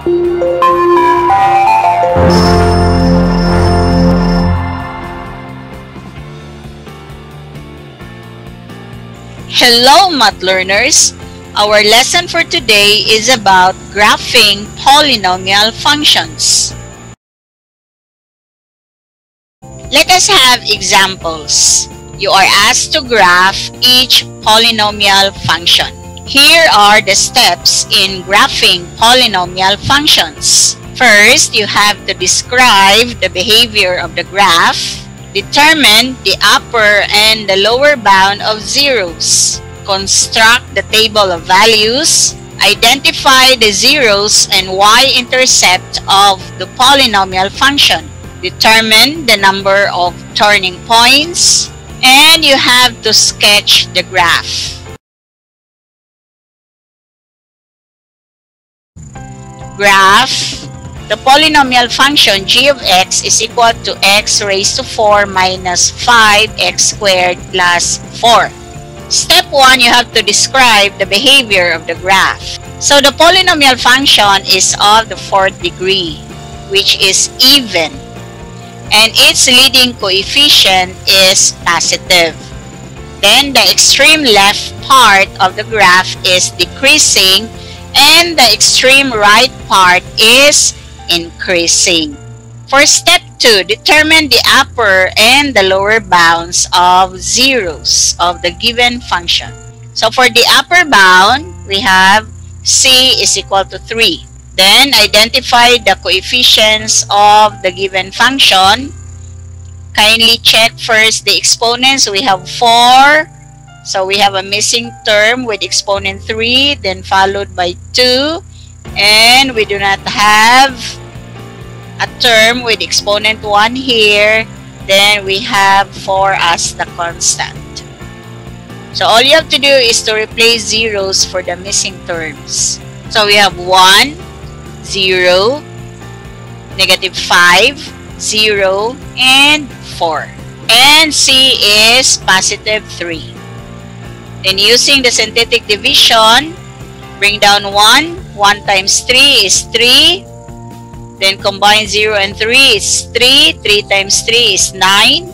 Hello, math learners! Our lesson for today is about graphing polynomial functions. Let us have examples. You are asked to graph each polynomial function. Here are the steps in graphing polynomial functions. First, you have to describe the behavior of the graph, determine the upper and the lower bound of zeros, construct the table of values, identify the zeros and y-intercept of the polynomial function, determine the number of turning points, and you have to sketch the graph. Graph the polynomial function g of x is equal to x raised to 4 minus 5x squared plus 4. Step 1, you have to describe the behavior of the graph. So the polynomial function is of the fourth degree, which is even. And its leading coefficient is positive. Then the extreme left part of the graph is decreasing and the extreme right part is increasing. For step 2, determine the upper and the lower bounds of zeros of the given function. So for the upper bound, we have c is equal to 3. Then identify the coefficients of the given function. Kindly check first the exponents. We have 4. So we have a missing term with exponent 3, then followed by 2. And we do not have a term with exponent 1 here, then we have 4 as the constant. So all you have to do is to replace zeros for the missing terms. So we have 1, 0, negative 5, 0, and 4. And C is positive 3. Then using the synthetic division, bring down 1. 1 times 3 is 3. Then combine 0 and 3 is 3. 3 times 3 is 9.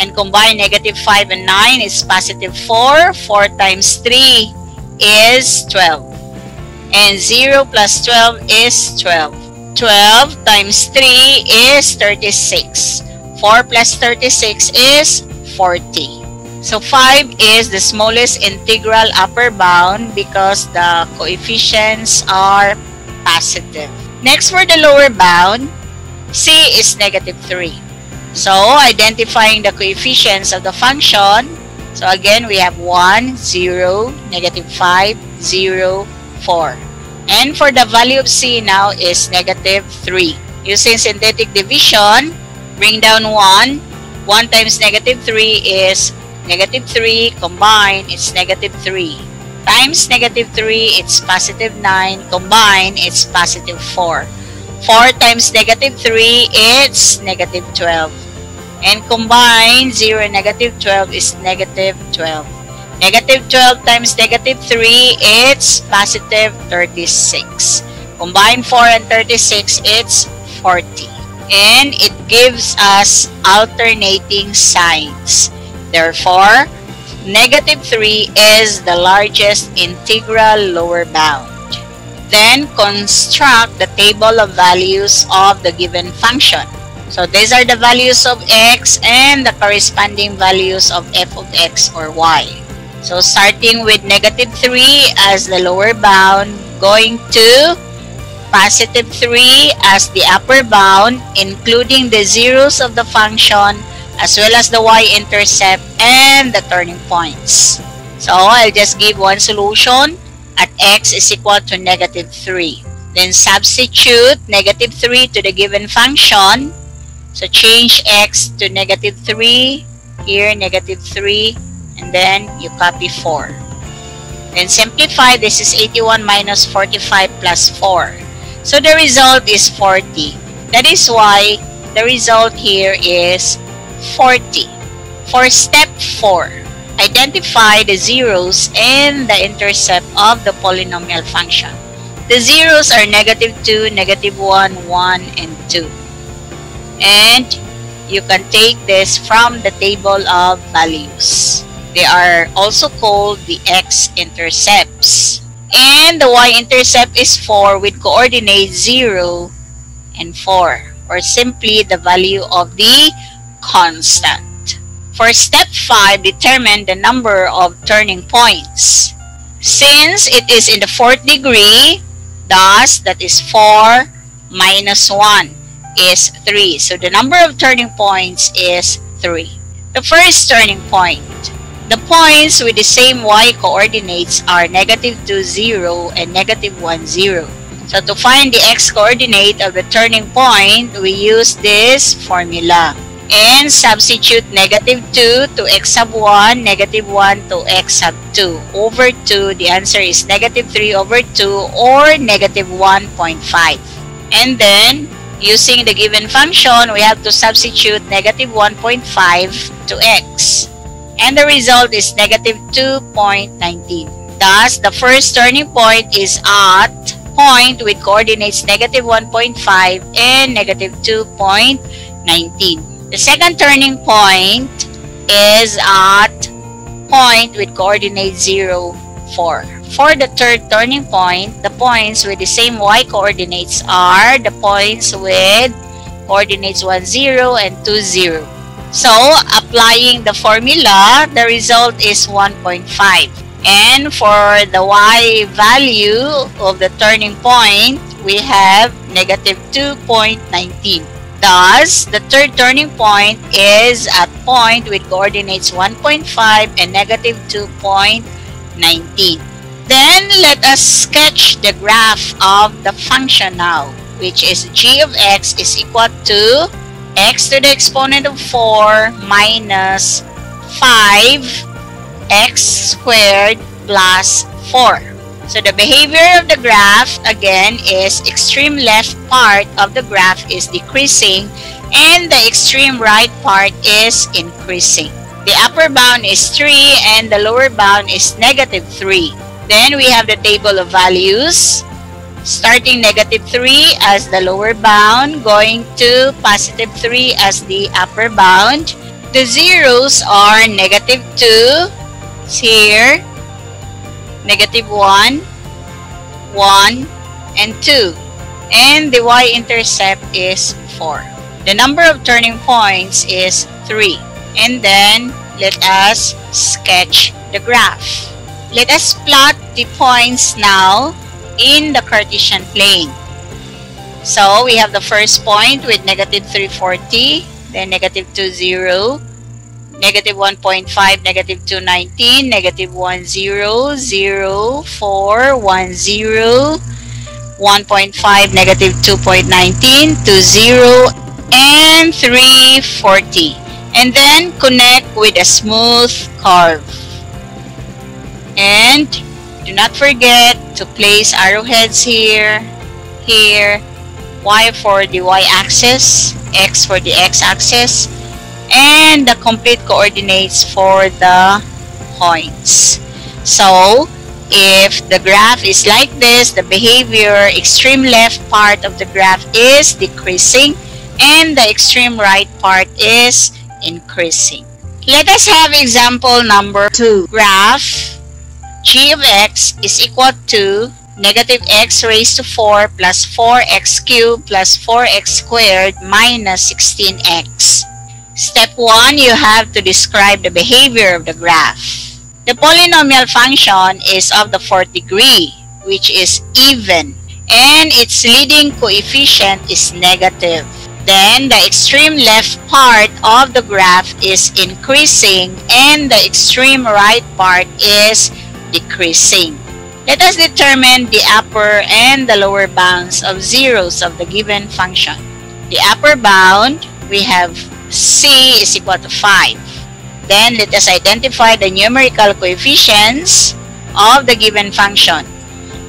And combine negative 5 and 9 is positive 4. 4 times 3 is 12. And 0 plus 12 is 12. 12 times 3 is 36. 4 plus 36 is 40. So 5 is the smallest integral upper bound because the coefficients are positive. Next, for the lower bound, c is negative 3. So, identifying the coefficients of the function, so again, we have 1, 0, negative 5, 0, 4. And for the value of c now is negative 3. Using synthetic division, bring down 1. 1 times negative 3 is negative 3. combined, it's negative 3 times negative 3, it's positive 9. Combined, it's positive 4. 4 times negative 3, it's negative 12. And combined, 0 and negative 12 is negative 12. Negative 12 times negative 3, it's positive 36. Combine 4 and 36, it's 40. And it gives us alternating signs. Therefore, Negative 3 is the largest integral lower bound. Then construct the table of values of the given function. So these are the values of x and the corresponding values of f of x or y. So starting with negative 3 as the lower bound, going to positive 3 as the upper bound, including the zeros of the function as well as the y-intercept and the turning points. So I'll just give one solution at x is equal to negative 3. Then substitute negative 3 to the given function. So change x to negative 3, here negative 3, and then you copy 4. Then simplify, this is 81 minus 45 plus 4. So the result is 40. That is why the result here is 40. For step 4, identify the zeros and the intercept of the polynomial function. The zeros are negative 2, negative 1, 1, and 2. And you can take this from the table of values. They are also called the x-intercepts. And the y-intercept is 4 with coordinates 0 and 4 or simply the value of the constant. For step 5, determine the number of turning points. Since it is in the fourth degree, thus that is 4 minus 1 is 3. So the number of turning points is 3. The first turning point. The points with the same y coordinates are negative 2, 0 and negative 1, 0. So to find the x-coordinate of the turning point, we use this formula. And substitute negative 2 to x sub 1, negative 1 to x sub 2. Over 2, the answer is negative 3 over 2 or negative 1.5. And then, using the given function, we have to substitute negative 1.5 to x. And the result is negative 2.19. Thus, the first turning point is at point with coordinates negative 1.5 and negative 2.19. The second turning point is at point with coordinate 0, 4. For the third turning point, the points with the same y coordinates are the points with coordinates 1, 0 and 2, 0. So, applying the formula, the result is 1.5. And for the y value of the turning point, we have negative 2.19. Thus, the third turning point is at point with coordinates 1.5 and negative 2.19. Then, let us sketch the graph of the function now, which is g of x is equal to x to the exponent of 4 minus 5 x squared plus 4. So the behavior of the graph again is extreme left part of the graph is decreasing and the extreme right part is increasing. The upper bound is 3 and the lower bound is negative 3. Then we have the table of values. Starting negative 3 as the lower bound, going to positive 3 as the upper bound. The zeros are negative 2, here, negative 1, 1, and 2. And the y-intercept is 4. The number of turning points is 3. And then, let us sketch the graph. Let us plot the points now in the Cartesian plane. So, we have the first point with negative 340, then negative 2, 0, negative 1.5, negative 219, negative 1, 0, 0, 4, 1, 0, 1.5, negative 2.19, 2, 0, and 340. And then connect with a smooth curve. And do not forget to place arrowheads here, here, y for the y-axis, x for the x-axis, and the complete coordinates for the points. So, if the graph is like this, the behavior extreme left part of the graph is decreasing and the extreme right part is increasing. Let us have example number 2. Graph g of x is equal to negative x raised to 4 plus 4x cubed plus 4x squared minus 16x. Step 1, you have to describe the behavior of the graph. The polynomial function is of the fourth degree, which is even, and its leading coefficient is negative. Then, the extreme left part of the graph is increasing and the extreme right part is decreasing. Let us determine the upper and the lower bounds of zeros of the given function. The upper bound, we have C is equal to 5. Then let us identify the numerical coefficients of the given function.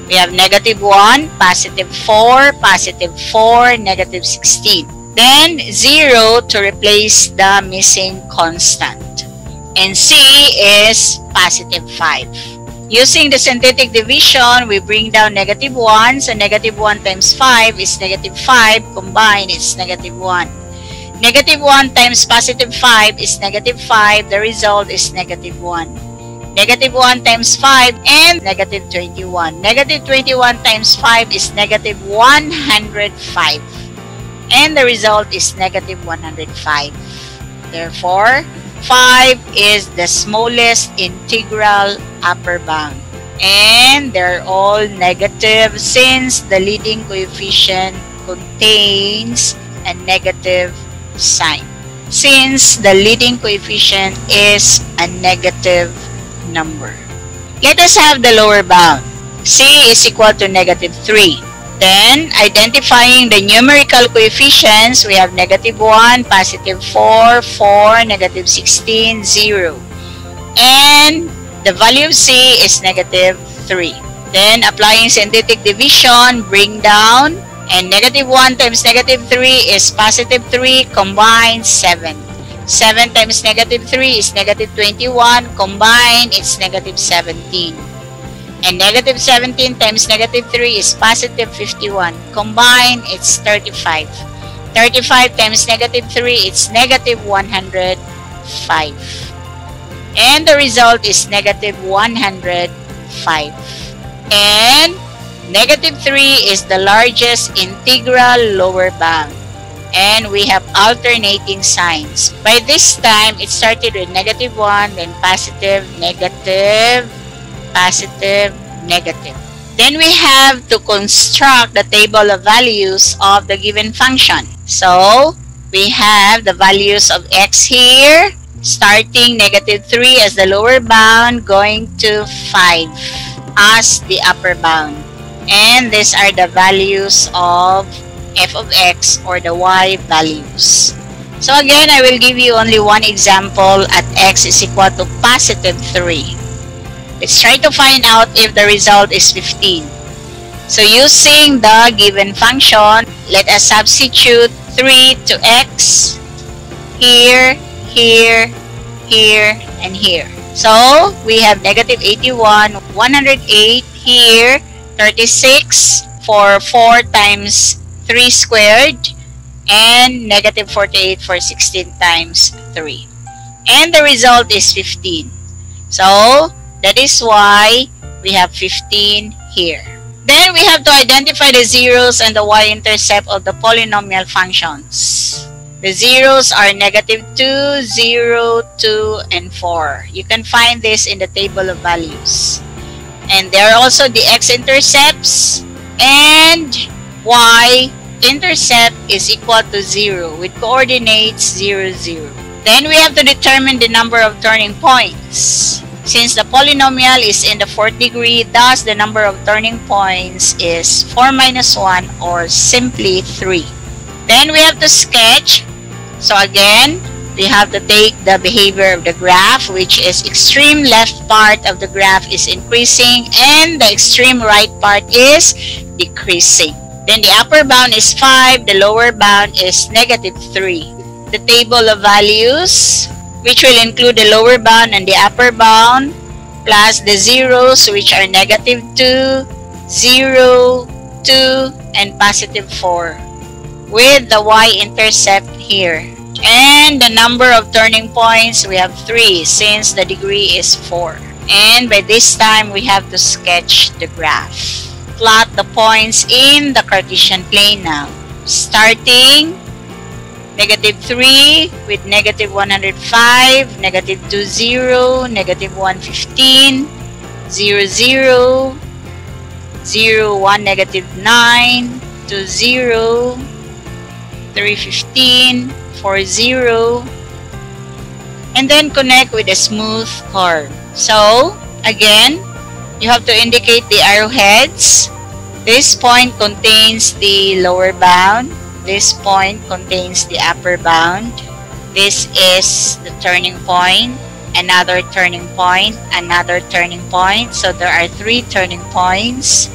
We have negative 1, positive 4, positive 4, negative 16. Then 0 to replace the missing constant. And C is positive 5. Using the synthetic division, we bring down negative 1. So negative 1 times 5 is negative 5. Combine, it's negative 1. Negative 1 times positive 5 is negative 5. The result is negative 1. Negative 1 times 5 and negative 21. Negative 21 times 5 is negative 105. And the result is negative 105. Therefore, 5 is the smallest integral upper bound. And they're all negative since the leading coefficient contains a negative sign. Since the leading coefficient is a negative number. Let us have the lower bound. C is equal to negative 3. Then, identifying the numerical coefficients, we have negative 1, positive 4, 4, negative 16, 0. And the value of C is negative 3. Then, applying synthetic division, bring down, and negative 1 times negative 3 is positive 3, combined 7. 7 times negative 3 is negative 21, combined, it's negative 17. And negative 17 times negative 3 is positive 51. Combine, it's 35. 35 times negative 3, it's negative 105. And the result is negative 105. And negative 3 is the largest integral lower bound. And we have alternating signs. By this time, it started with negative 1, then positive, negative, positive, negative. Then we have to construct the table of values of the given function. So, we have the values of x here, starting negative 3 as the lower bound, going to 5 as the upper bound. And these are the values of f of x or the y values. So again, I will give you only one example at x is equal to positive 3. Let's try to find out if the result is 15. So using the given function, let us substitute 3 to x here, here, here, and here. So we have negative 81, 108 here, 36 for 4 times 3 squared, and negative 48 for 16 times 3. And the result is 15. So that is why we have 15 here. Then we have to identify the zeros and the y-intercept of the polynomial functions. The zeros are negative 2, 0, 2, and 4. You can find this in the table of values. And there are also the x-intercepts and y-intercept is equal to 0 with coordinates 0, 0. Then we have to determine the number of turning points. Since the polynomial is in the fourth degree, thus the number of turning points is 4 minus 1 or simply 3. Then we have to sketch. So again, we have to take the behavior of the graph, which is extreme left part of the graph is increasing and the extreme right part is decreasing. Then the upper bound is 5, the lower bound is negative 3. The table of values which will include the lower bound and the upper bound, plus the zeros, which are negative 2, 0, 2, and positive 4, with the y-intercept here. And the number of turning points, we have 3, since the degree is 4. And by this time, we have to sketch the graph. Plot the points in the Cartesian plane now. Starting negative 3 with negative 105, negative 2, 0, negative 115, 0, 0, 0, 1, negative 9, 2, 0, 3, 15, 4, 0, and then connect with a smooth curve. So, again, you have to indicate the arrowheads. This point contains the lower bound this point contains the upper bound. This is the turning point, another turning point, another turning point. So there are three turning points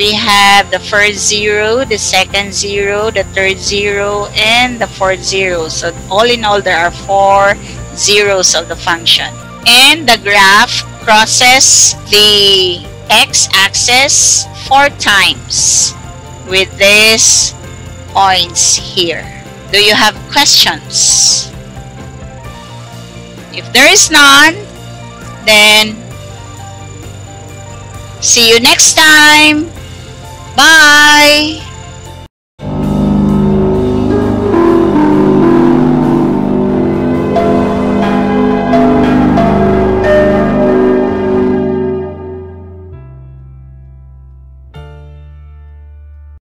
we have the first zero, the second zero, the third zero, and the fourth zero. So all in all, there are four zeros of the function. And the graph crosses the x-axis four times with these points here. Do you have questions? If there is none, then See you next time. Bye!